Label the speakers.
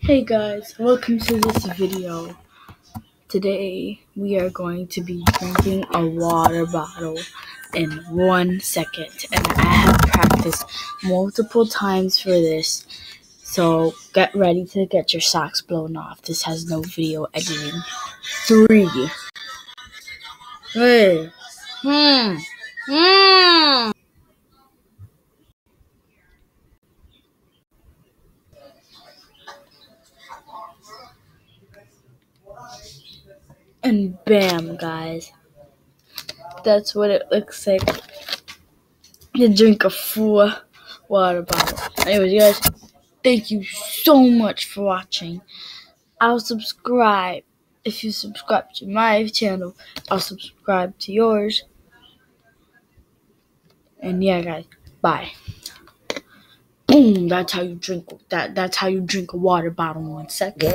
Speaker 1: Hey guys, welcome to this video. Today we are going to be drinking a water bottle in one second, and I have practiced multiple times for this. So get ready to get your socks blown off. This has no video editing. Three. Hey. Hmm. Hmm. And bam, guys. That's what it looks like. You drink a full water bottle. Anyways, guys, thank you so much for watching. I'll subscribe. If you subscribe to my channel, I'll subscribe to yours. And yeah, guys, bye. Boom! That's how you drink that. That's how you drink a water bottle in one second.